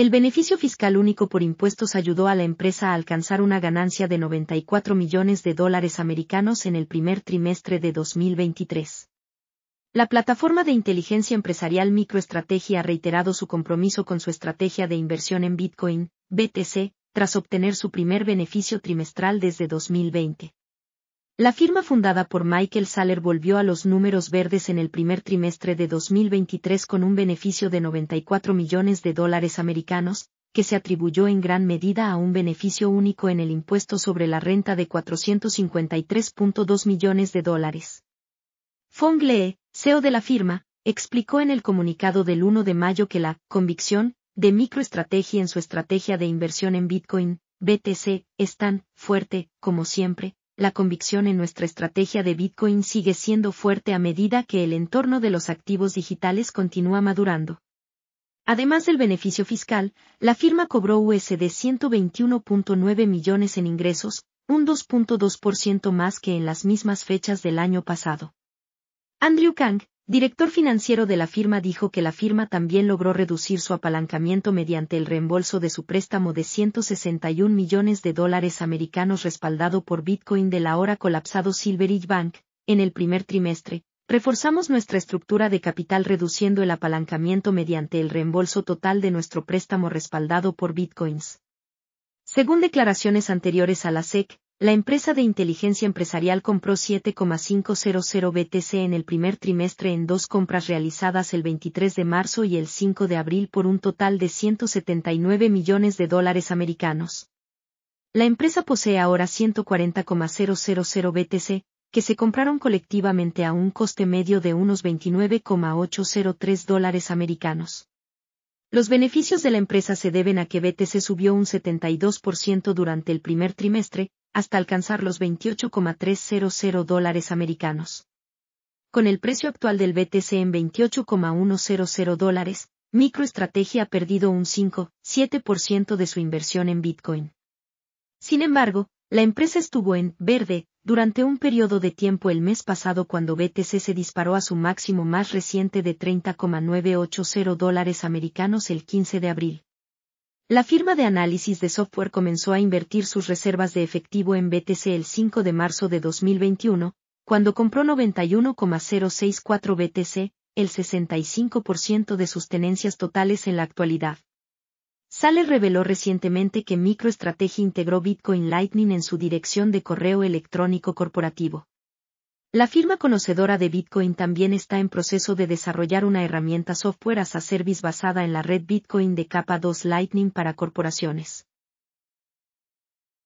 El beneficio fiscal único por impuestos ayudó a la empresa a alcanzar una ganancia de 94 millones de dólares americanos en el primer trimestre de 2023. La plataforma de inteligencia empresarial MicroStrategy ha reiterado su compromiso con su estrategia de inversión en Bitcoin, BTC, tras obtener su primer beneficio trimestral desde 2020. La firma fundada por Michael Saller volvió a los números verdes en el primer trimestre de 2023 con un beneficio de 94 millones de dólares americanos, que se atribuyó en gran medida a un beneficio único en el impuesto sobre la renta de 453.2 millones de dólares. Fong Lee, CEO de la firma, explicó en el comunicado del 1 de mayo que la convicción de MicroStrategy en su estrategia de inversión en Bitcoin, BTC, es tan fuerte, como siempre, la convicción en nuestra estrategia de Bitcoin sigue siendo fuerte a medida que el entorno de los activos digitales continúa madurando. Además del beneficio fiscal, la firma cobró USD 121.9 millones en ingresos, un 2.2% más que en las mismas fechas del año pasado. Andrew Kang, director financiero de la firma dijo que la firma también logró reducir su apalancamiento mediante el reembolso de su préstamo de 161 millones de dólares americanos respaldado por Bitcoin del ahora colapsado Silverage Bank, en el primer trimestre. Reforzamos nuestra estructura de capital reduciendo el apalancamiento mediante el reembolso total de nuestro préstamo respaldado por Bitcoins. Según declaraciones anteriores a la SEC, la empresa de inteligencia empresarial compró 7,500 BTC en el primer trimestre en dos compras realizadas el 23 de marzo y el 5 de abril por un total de 179 millones de dólares americanos. La empresa posee ahora 140,000 BTC, que se compraron colectivamente a un coste medio de unos 29,803 dólares americanos. Los beneficios de la empresa se deben a que BTC subió un 72% durante el primer trimestre, hasta alcanzar los 28,300 dólares americanos. Con el precio actual del BTC en 28,100 dólares, MicroStrategy ha perdido un 5-7% de su inversión en Bitcoin. Sin embargo, la empresa estuvo en verde durante un periodo de tiempo el mes pasado cuando BTC se disparó a su máximo más reciente de 30,980 dólares americanos el 15 de abril. La firma de análisis de software comenzó a invertir sus reservas de efectivo en BTC el 5 de marzo de 2021, cuando compró 91,064 BTC, el 65% de sus tenencias totales en la actualidad. Sale reveló recientemente que MicroStrategy integró Bitcoin Lightning en su dirección de correo electrónico corporativo. La firma conocedora de Bitcoin también está en proceso de desarrollar una herramienta software as a service basada en la red Bitcoin de capa 2 Lightning para corporaciones.